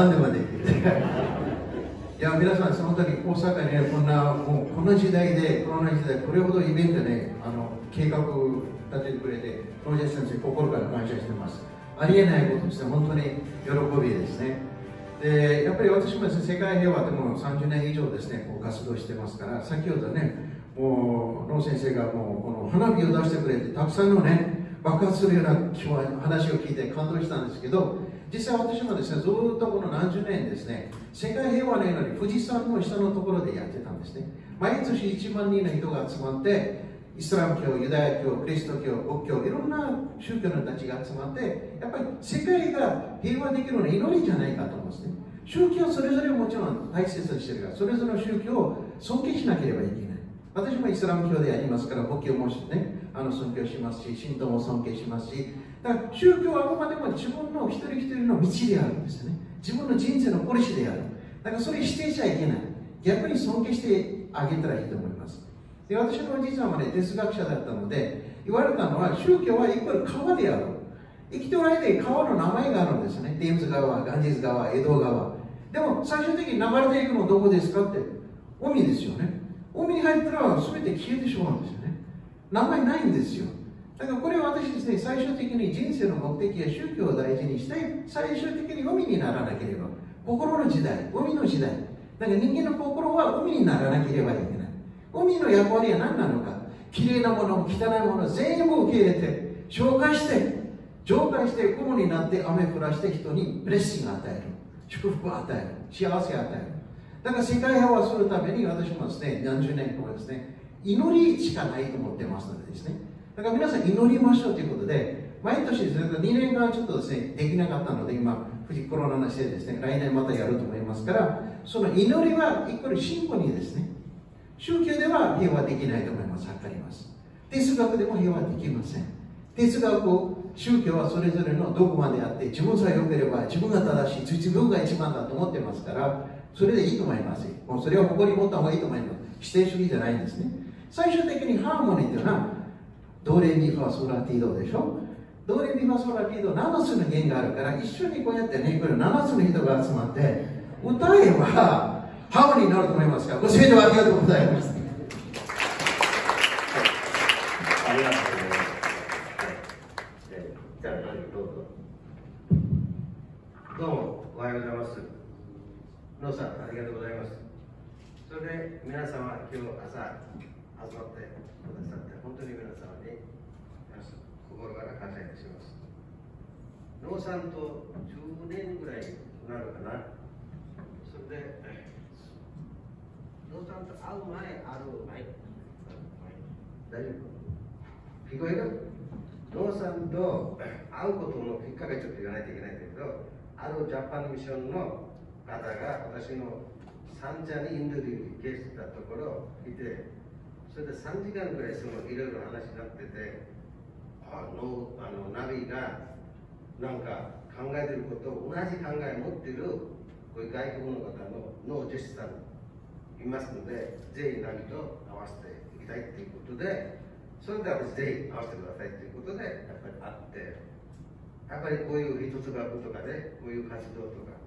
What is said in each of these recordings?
何でもできるいや皆さんその時大阪にねこんなもうこの時代でコロナ時代これほどイベントねあの計画立ててくれてロジェ先生心から感謝してます。ありえないことですね本当に喜びですね。でやっぱり私もですね世界平和でも30年以上ですねこう活動してますから先ほどねもう野先生がもうこの花火を出してくれてたくさんのね爆発するような話を聞いて感動したんですけど実際私もですねずっとこの何十年ですね世界平和のように富士山の下のところでやってたんですね毎年1万人の人が集まってイスラム教、ユダヤ教、キリスト教、仏教、いろんな宗教の人たちが集まって、やっぱり世界が平和できるのは祈りじゃないかと思うんですね。宗教それぞれもちろん大切にしてるから、それぞれの宗教を尊敬しなければいけない。私もイスラム教でありますから、仏教もね、あの尊敬しますし、神道も尊敬しますし、だから宗教はあくまでも自分の一人一人の道であるんですよね。自分の人生のポリシーである。だからそれ否定しちゃいけない。逆に尊敬してあげたらいいと思います。で私のおじいさんはね、哲学者だったので、言われたのは、宗教はイコール川である。生きておられて川の名前があるんですね。テームズ川、ガンジス川、江戸川。でも最終的に流れていくのどこですかって、海ですよね。海に入ったら全て消えてしまうんですよね。名前ないんですよ。だからこれは私ですね、最終的に人生の目的や宗教を大事にして、最終的に海にならなければ、心の時代、海の時代。だから人間の心は海にならなければいけない。海の役割は何なのか。きれいなもの、汚いもの、全部受け入れて、紹介して、浄化して、雲になって雨降らして人にブレッシングを与える。祝福を与える。幸せを与える。だから世界平和するために私もですね、何十年後ですね、祈りしかないと思ってますのでですね。だから皆さん祈りましょうということで、毎年ですね、2年間ちょっとですね、できなかったので、今、富士コロナのせいですね、来年またやると思いますから、その祈りはイコールシンフォニーですね。宗教では平和できないと思います。わかります。哲学でも平和できません。哲学を、宗教はそれぞれのドグマであって、自分さえ良ければ自分が正しい、自分が一番だと思ってますから、それでいいと思います。もうそれを誇り持った方がいいと思います。否定主義じゃないんですね。最終的にハーモニーっていうのは、ドレミファソラティドでしょ？ドレミファソラティド7つの弦があるから一緒にこうやってねこれ7つの人が集まって歌えばハーモになると思いますか？ら、ご清聴ありがとうございます。ありがとうございます。じゃあ、どうぞ。どうも、おはようございます。ノーさん、ありがとうございます。それで、皆様、今日朝、集まってくださって、本当に皆様に、心から感謝いたします。さんと10年ぐらいになるかな。それで、野さんと会う前ある前。大丈夫？聞こえる？野さんと会うことのきっかけちょっと言わないといけないんだけどあるジャパンミッションの方が私の三茶にインドに行してたところいてそれで3時間ぐらいそのいろいろ話になっててあのあのナビがなんか考えてること同じ考えを持ってるこういう外国の方のノージェスさんいますので、ぜひ何と合わせていきたいということで、それで私ぜひ合わせてくださいということで、やっぱりあって、やっぱりこういう一つ学とかで、こういう活動とか、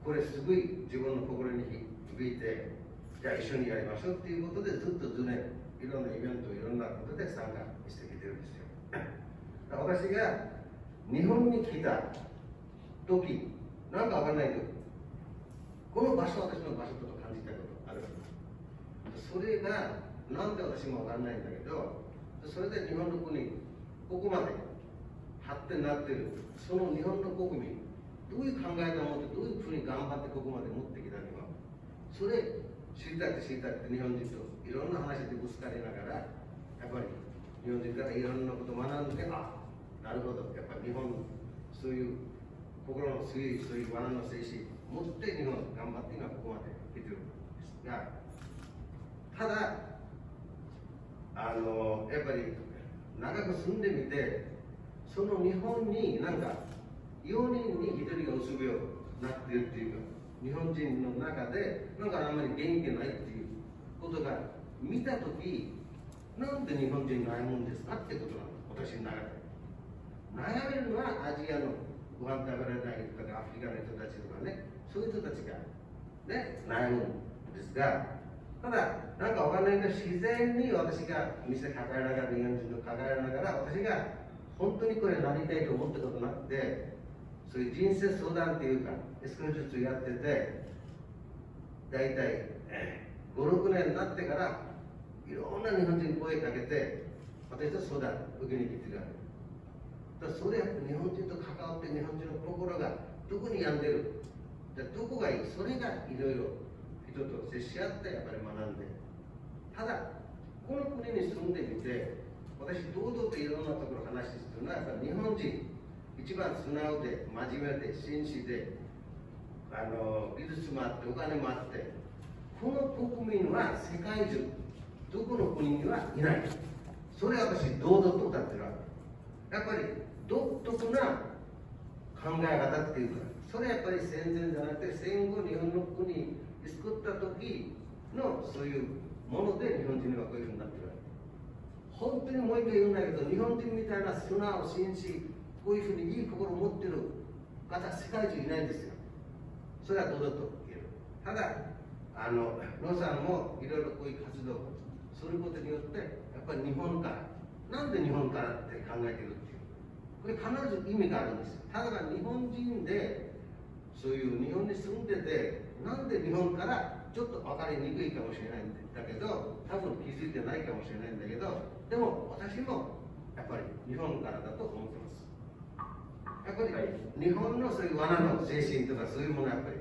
これすごい自分の心に響いて、じゃあ一緒にやりましょうっていうことで、ずっとずね、いろんなイベント、いろんなことで参加してきてるんですよ。私が日本に来た時、なんかわかんないけど、この場所、私の場所と感じたことある。それがなんで私もわかんないんだけどそれで日本の国ここまで発展になってる。その日本の国民どういう考えを持ってどういうふうに頑張ってここまで持ってきたのか。それ知りたいって知りたいって日本人といろんな話でぶつかりながらやっぱり日本人からいろんなことを学んであなるほど。やっぱり日本そういう心の強いそういう罠の精神持って日本頑張って今ここまで来てるんですがただあのやっぱり長く住んでみてその日本になんか4人に1人がうつ病になってるっていうか日本人の中でなんかあんまり元気ないっていうことが見た時なんで日本人ないもんですかってことなの私の中で。悩めるのはアジアのご飯食べられないとかアフリカの人たちとかねそういう人たちがね悩むんですがただなんかわかんないけど自然に私が店抱えながら日本人を抱えながら私が本当にこれなりたいと思ったことなくてそういう人生相談っていうかエスコー術やってて大体56年になってからいろんな日本人に声かけて私と相談受けに来てくれるだからそれやって日本人と関わって日本人の心がどこに病んでる。じゃどこがいい？それがいろいろ。人と接し合ってやっぱり学んで。ただこの国に住んでみて私堂々といろんなところ話するのはやっぱ日本人。一番素直で真面目で真摯であの技術もあってお金もあって。この国民は世界中どこの国にはいない。それは私堂々と歌ってるわけ。やっぱり独特な考え方っていうかそれはやっぱり戦前じゃなくて戦後日本の国作った時のそういうもので日本人はこういうふうになってるわけ本当にもう一回言うんだけど日本人みたいな素直紳士こういうふうにいい心を持ってる方世界中いないんですよ。それは堂々と言えるただあのロさんもいろいろこういう活動をすることによってやっぱり日本からなんで日本からって考えてるってこれ必ず意味があるんですただ日本人でそういう日本に住んでてなんで日本からちょっと分かりにくいかもしれないんだけど多分気づいてないかもしれないんだけどでも私もやっぱり日本からだと思ってますやっぱり日本のそういう罠の精神とかそういうものやっぱり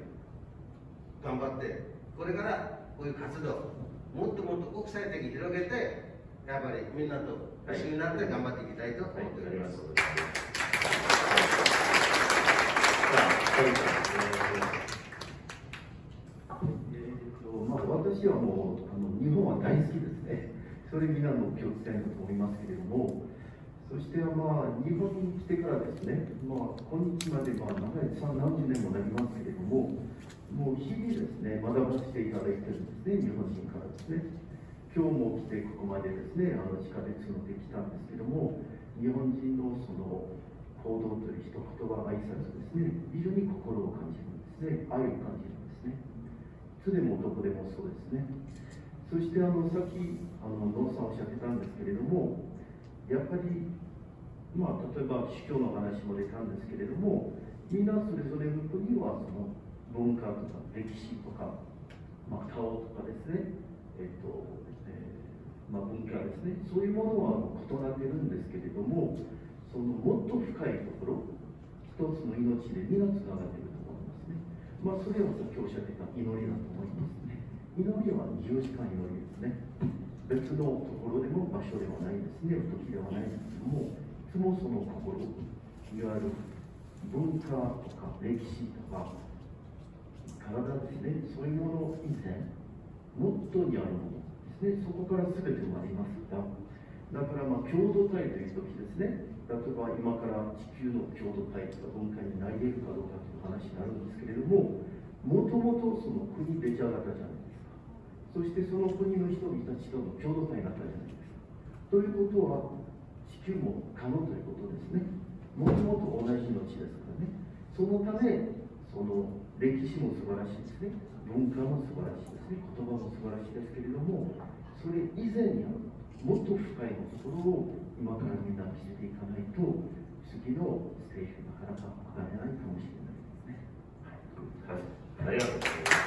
頑張ってこれからこういう活動もっともっと国際的に広げてやっぱりみんなと一緒になって頑張っていきたいと思っております。まあ、私はもうあの日本は大好きですね。それ皆の共通点だと思いますけれども、そしてまあ日本に来てからですね、まあ、今日までまあ長い何十年もなりますけれども、もう日々ですね、学ばせていただいてるんですね、日本人からですね。今日も来てここまでですね、あの地下鉄乗ってきたんですけども、日本人のその行動という一言葉挨拶ですね、非常に心を感じるんですね、愛を感じるんですね。いつでもどこでもそうですね。そしてあのさっきあのノーさんおっしゃってたんですけれども、やっぱり、まあ、例えば宗教の話も出たんですけれども、みんなそれぞれの国はその文化とか歴史とか、まあ、顔とかですね、えっとえー、まあ、文化ですね、そういうものは異なってるんですけれども、そのもっと深いところ、一つの命で皆つながっていると思いますね。まあ、それはさっきおっしゃってた祈りだと思いますね。祈りは24時間祈りですね。別のところでも場所ではないですね、時ではないですけども、いつもその心、いわゆる文化とか歴史とか、体ですね、そういうもの以前、もっとにあるものですね、そこから全て生まれますが、だからまあ共同体という時ですね、例えば今から地球の共同体とか文化になり得るかどうかという話になるんですけれども、もともとその国出ちゃ型じゃないです。そしてその国の人々たちとの共同体になったじゃないですか。ということは地球も可能ということですね。もともと同じ命ですからね。そのためその歴史も素晴らしいですね。文化も素晴らしいですね。言葉も素晴らしいですけれどもそれ以前にあるもっと深いところを今からみんな見せていかないと次のステージなかなか分かれないかもしれないですね。はい、ありがとうございます。